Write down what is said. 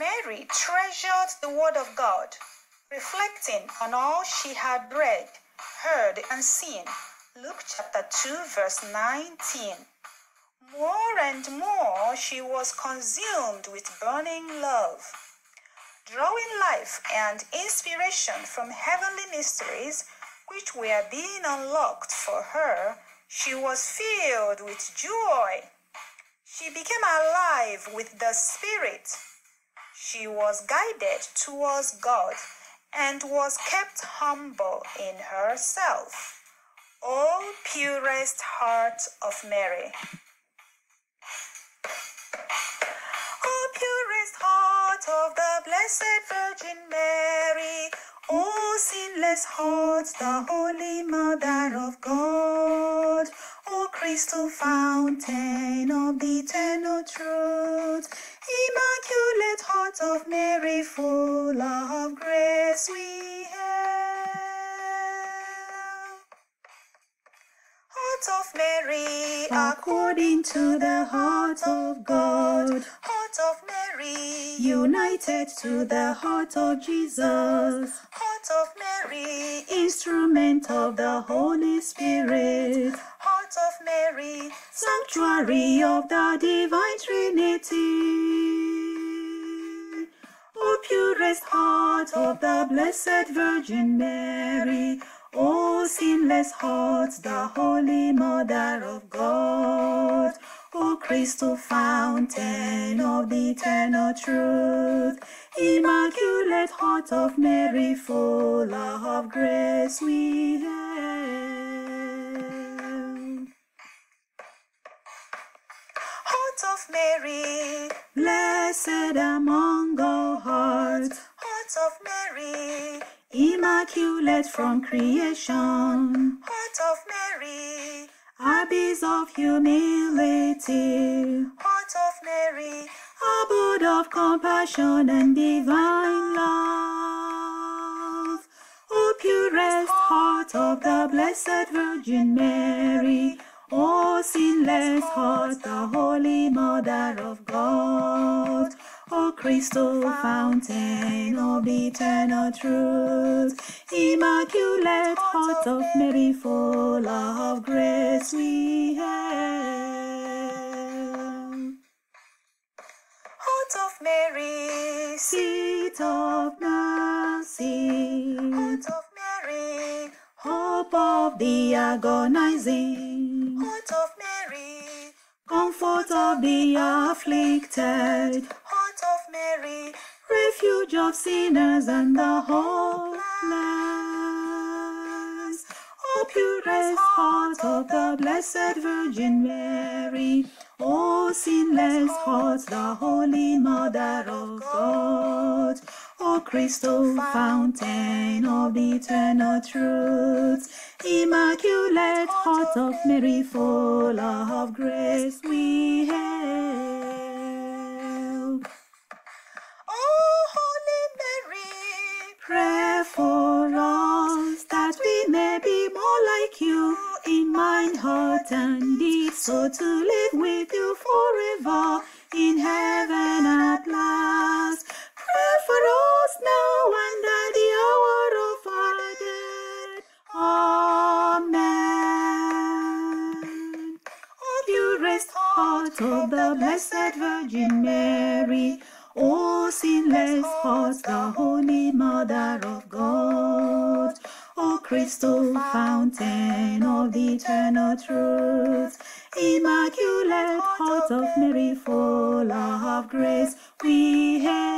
Mary treasured the Word of God, reflecting on all she had read, heard, and seen. Luke chapter 2, verse 19. More and more she was consumed with burning love. Drawing life and inspiration from heavenly mysteries which were being unlocked for her, she was filled with joy. She became alive with the Spirit. She was guided towards God and was kept humble in herself. O purest heart of Mary. O purest heart of the Blessed Virgin Mary, O sinless heart, the Holy Mother of God, O crystal fountain of the eternal truth, Immaculate heart of Mary, full of grace, we hail. Heart of Mary, according to the heart of God. Heart of Mary, united to the heart of Jesus. Heart of Mary, instrument of the Holy Spirit. Heart of Mary, sanctuary of the divine Trinity. O purest heart of the Blessed Virgin Mary, O sinless heart, the Holy Mother of God, crystal fountain of the eternal truth, Immaculate heart of Mary, full of grace, we hail. Heart of Mary, blessed among all hearts. Heart of Mary, immaculate from creation. Heart of Mary, abyss of humility. Heart of Mary, abode of compassion and divine love. O purest heart of the Blessed Virgin Mary, O sinless heart, the Holy Mother of God, O crystal fountain of eternal truth, Immaculate heart of Mary, full of grace, we hail. Heart of Mary, seat of mercy. Heart of Mary, hope of the agonizing. Heart of Mary, comfort of the afflicted. Of sinners and the hopeless. O purest heart of the Blessed Virgin Mary, O sinless heart, the Holy Mother of God, O crystal fountain of the eternal truth, Immaculate heart of Mary, full of grace, we hail. Oh, Holy Mary, pray for us that we may be more like you in mind, heart, and deed, so to live with you forever in heaven at last. Pray for us now and at the hour of our death. Amen. O purest heart of the Blessed Virgin Mary, O sinless heart, the Holy Mother of God, O crystal fountain of the eternal truth, Immaculate heart of Mary, full of grace, we hail.